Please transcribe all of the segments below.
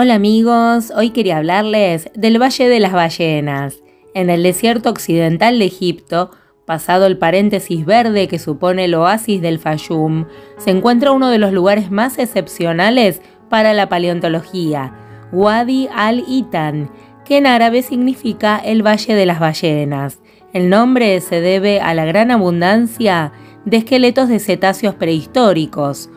Hola amigos, hoy quería hablarles del Valle de las Ballenas. En el desierto occidental de Egipto, pasado el paréntesis verde que supone el oasis del Fayum, se encuentra uno de los lugares más excepcionales para la paleontología, Wadi al-Itan, que en árabe significa el Valle de las Ballenas. El nombre se debe a la gran abundancia de esqueletos de cetáceos prehistóricos,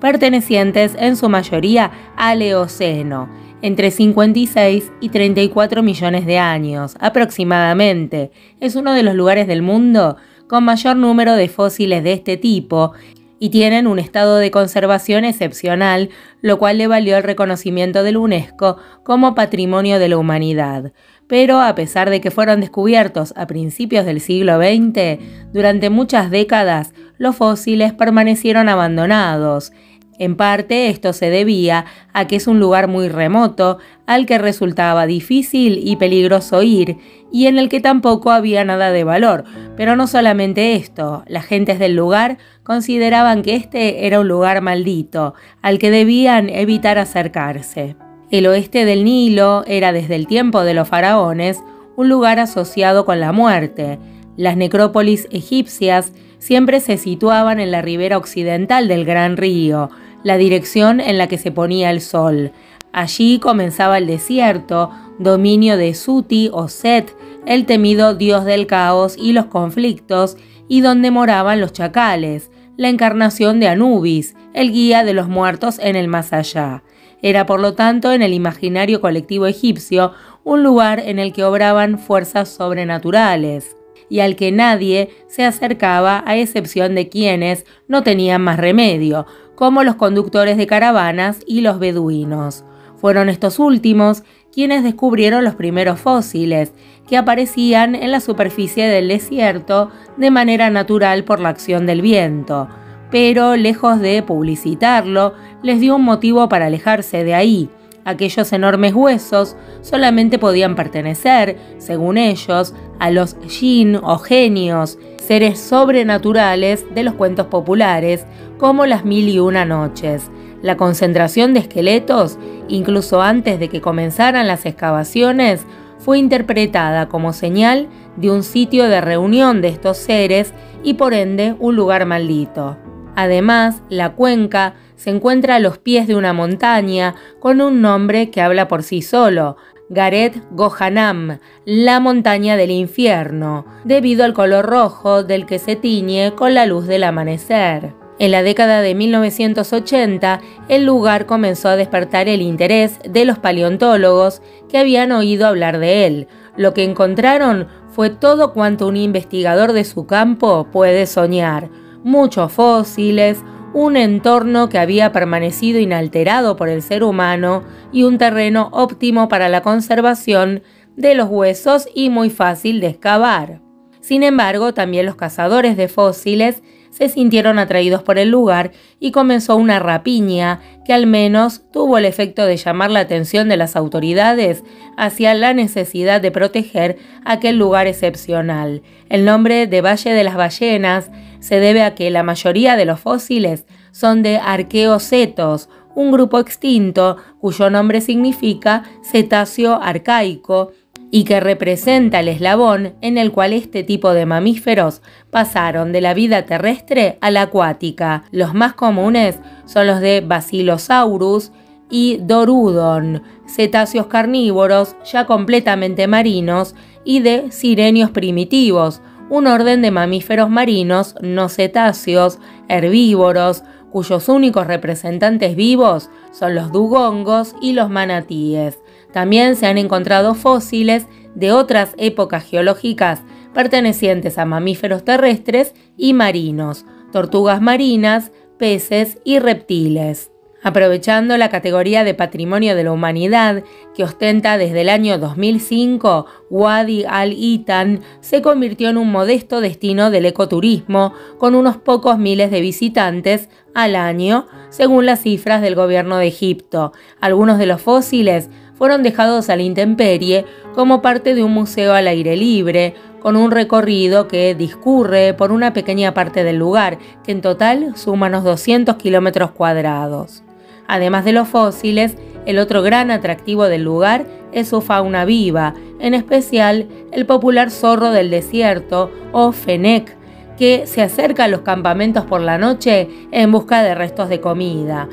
pertenecientes en su mayoría al Eoceno, entre 56 y 34 millones de años aproximadamente. Es uno de los lugares del mundo con mayor número de fósiles de este tipo y tienen un estado de conservación excepcional, lo cual le valió el reconocimiento del UNESCO como Patrimonio de la Humanidad. Pero a pesar de que fueron descubiertos a principios del siglo XX, durante muchas décadas los fósiles permanecieron abandonados en parte esto se debía a que es un lugar muy remoto, al que resultaba difícil y peligroso ir, y en el que tampoco había nada de valor. Pero no solamente esto, las gentes del lugar consideraban que este era un lugar maldito, al que debían evitar acercarse. El oeste del Nilo era desde el tiempo de los faraones un lugar asociado con la muerte. Las necrópolis egipcias siempre se situaban en la ribera occidental del gran río, la dirección en la que se ponía el sol. Allí comenzaba el desierto, dominio de Suti o Set, el temido dios del caos y los conflictos, y donde moraban los chacales, la encarnación de Anubis, el guía de los muertos en el más allá. Era por lo tanto en el imaginario colectivo egipcio un lugar en el que obraban fuerzas sobrenaturales y al que nadie se acercaba a excepción de quienes no tenían más remedio, como los conductores de caravanas y los beduinos. Fueron estos últimos quienes descubrieron los primeros fósiles, que aparecían en la superficie del desierto de manera natural por la acción del viento, pero lejos de publicitarlo, les dio un motivo para alejarse de ahí, Aquellos enormes huesos solamente podían pertenecer, según ellos, a los yin o genios, seres sobrenaturales de los cuentos populares, como las mil y una noches. La concentración de esqueletos, incluso antes de que comenzaran las excavaciones, fue interpretada como señal de un sitio de reunión de estos seres y por ende un lugar maldito. Además, la cuenca se encuentra a los pies de una montaña con un nombre que habla por sí solo, Garet Gohanam, la montaña del infierno, debido al color rojo del que se tiñe con la luz del amanecer. En la década de 1980, el lugar comenzó a despertar el interés de los paleontólogos que habían oído hablar de él. Lo que encontraron fue todo cuanto un investigador de su campo puede soñar muchos fósiles, un entorno que había permanecido inalterado por el ser humano y un terreno óptimo para la conservación de los huesos y muy fácil de excavar. Sin embargo, también los cazadores de fósiles se sintieron atraídos por el lugar y comenzó una rapiña que al menos tuvo el efecto de llamar la atención de las autoridades hacia la necesidad de proteger aquel lugar excepcional. El nombre de Valle de las Ballenas se debe a que la mayoría de los fósiles son de arqueocetos, un grupo extinto cuyo nombre significa cetáceo arcaico y que representa el eslabón en el cual este tipo de mamíferos pasaron de la vida terrestre a la acuática. Los más comunes son los de Basilosaurus y Dorudon, cetáceos carnívoros ya completamente marinos y de sirenios primitivos, un orden de mamíferos marinos no cetáceos, herbívoros, cuyos únicos representantes vivos son los dugongos y los manatíes. También se han encontrado fósiles de otras épocas geológicas pertenecientes a mamíferos terrestres y marinos, tortugas marinas, peces y reptiles. Aprovechando la categoría de Patrimonio de la Humanidad que ostenta desde el año 2005, Wadi al-Itan se convirtió en un modesto destino del ecoturismo con unos pocos miles de visitantes al año, según las cifras del gobierno de Egipto. Algunos de los fósiles fueron dejados a la intemperie como parte de un museo al aire libre, con un recorrido que discurre por una pequeña parte del lugar, que en total suma unos 200 kilómetros cuadrados. Además de los fósiles, El otro gran atractivo del lugar es su fauna viva, en especial el popular zorro del desierto o fenec, que se acerca a los campamentos por la noche en busca de restos de comida.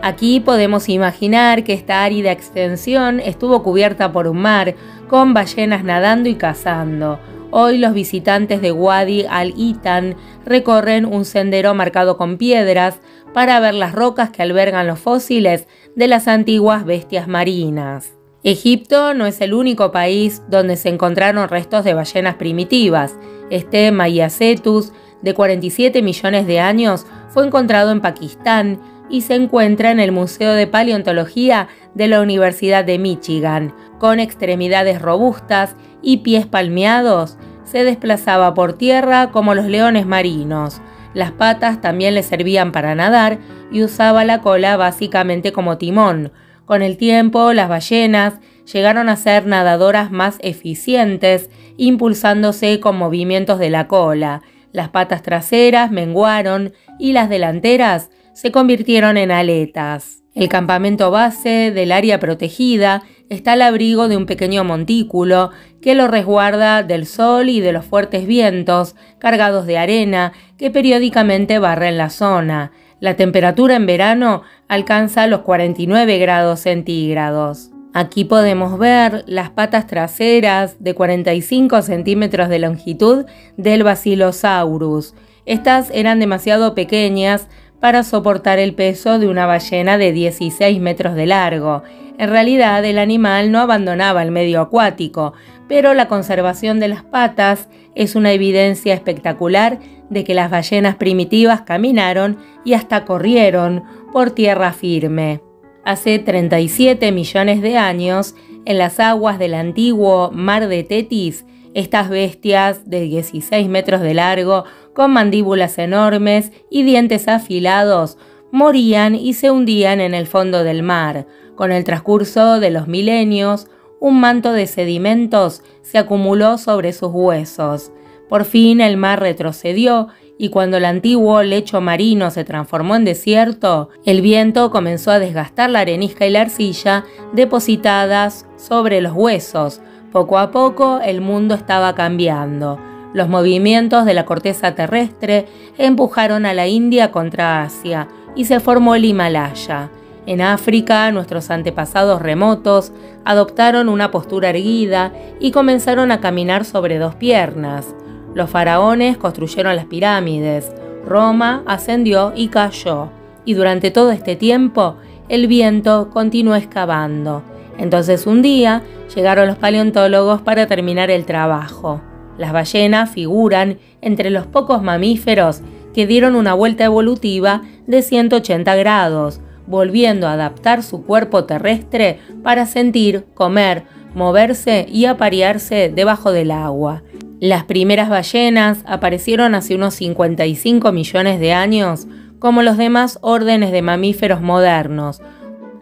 Aquí podemos imaginar que esta árida extensión estuvo cubierta por un mar, con ballenas nadando y cazando. Hoy los visitantes de Wadi al-Itan recorren un sendero marcado con piedras para ver las rocas que albergan los fósiles de las antiguas bestias marinas. Egipto no es el único país donde se encontraron restos de ballenas primitivas. Este Mayacetus, de 47 millones de años, fue encontrado en Pakistán y se encuentra en el Museo de Paleontología de la Universidad de Michigan. Con extremidades robustas y pies palmeados, se desplazaba por tierra como los leones marinos. Las patas también le servían para nadar y usaba la cola básicamente como timón. Con el tiempo, las ballenas llegaron a ser nadadoras más eficientes, impulsándose con movimientos de la cola. Las patas traseras menguaron y las delanteras se convirtieron en aletas. El campamento base del área protegida está al abrigo de un pequeño montículo que lo resguarda del sol y de los fuertes vientos cargados de arena que periódicamente barren la zona. La temperatura en verano alcanza los 49 grados centígrados. Aquí podemos ver las patas traseras de 45 centímetros de longitud del Basilosaurus. Estas eran demasiado pequeñas para soportar el peso de una ballena de 16 metros de largo. En realidad el animal no abandonaba el medio acuático, pero la conservación de las patas es una evidencia espectacular de que las ballenas primitivas caminaron y hasta corrieron por tierra firme. Hace 37 millones de años, en las aguas del antiguo mar de Tetis, estas bestias de 16 metros de largo, con mandíbulas enormes y dientes afilados, morían y se hundían en el fondo del mar. Con el transcurso de los milenios, un manto de sedimentos se acumuló sobre sus huesos. Por fin el mar retrocedió y cuando el antiguo lecho marino se transformó en desierto, el viento comenzó a desgastar la arenisca y la arcilla depositadas sobre los huesos, poco a poco el mundo estaba cambiando. Los movimientos de la corteza terrestre empujaron a la India contra Asia y se formó el Himalaya. En África, nuestros antepasados remotos adoptaron una postura erguida y comenzaron a caminar sobre dos piernas. Los faraones construyeron las pirámides, Roma ascendió y cayó, y durante todo este tiempo el viento continuó excavando. Entonces un día llegaron los paleontólogos para terminar el trabajo. Las ballenas figuran entre los pocos mamíferos que dieron una vuelta evolutiva de 180 grados, volviendo a adaptar su cuerpo terrestre para sentir, comer, moverse y aparearse debajo del agua. Las primeras ballenas aparecieron hace unos 55 millones de años como los demás órdenes de mamíferos modernos.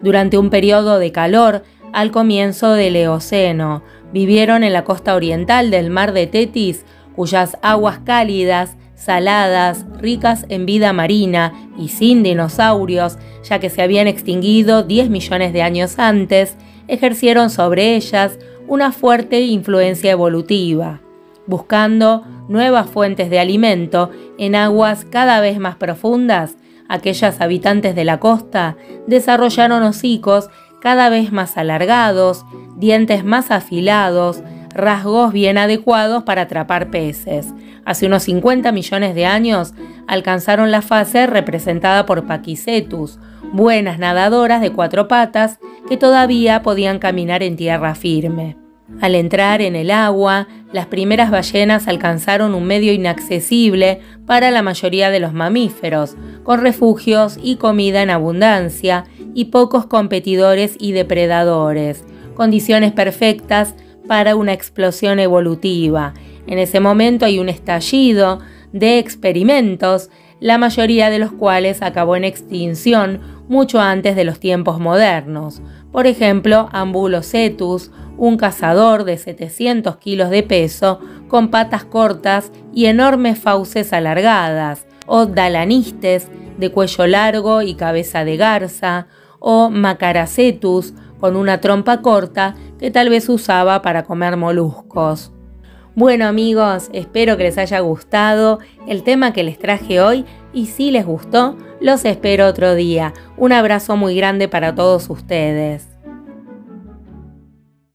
Durante un periodo de calor, al comienzo del Eoceno. Vivieron en la costa oriental del mar de Tetis, cuyas aguas cálidas, saladas, ricas en vida marina y sin dinosaurios, ya que se habían extinguido 10 millones de años antes, ejercieron sobre ellas una fuerte influencia evolutiva, buscando nuevas fuentes de alimento en aguas cada vez más profundas. Aquellas habitantes de la costa desarrollaron hocicos cada vez más alargados, dientes más afilados, rasgos bien adecuados para atrapar peces. Hace unos 50 millones de años alcanzaron la fase representada por Paquicetus, buenas nadadoras de cuatro patas que todavía podían caminar en tierra firme. Al entrar en el agua, las primeras ballenas alcanzaron un medio inaccesible para la mayoría de los mamíferos, con refugios y comida en abundancia y pocos competidores y depredadores, condiciones perfectas para una explosión evolutiva. En ese momento hay un estallido de experimentos, la mayoría de los cuales acabó en extinción mucho antes de los tiempos modernos. Por ejemplo, Ambulocetus, un cazador de 700 kilos de peso, con patas cortas y enormes fauces alargadas, o Dalanistes, de cuello largo y cabeza de garza, o Macaracetus, con una trompa corta que tal vez usaba para comer moluscos. Bueno amigos, espero que les haya gustado el tema que les traje hoy y si les gustó, los espero otro día. Un abrazo muy grande para todos ustedes.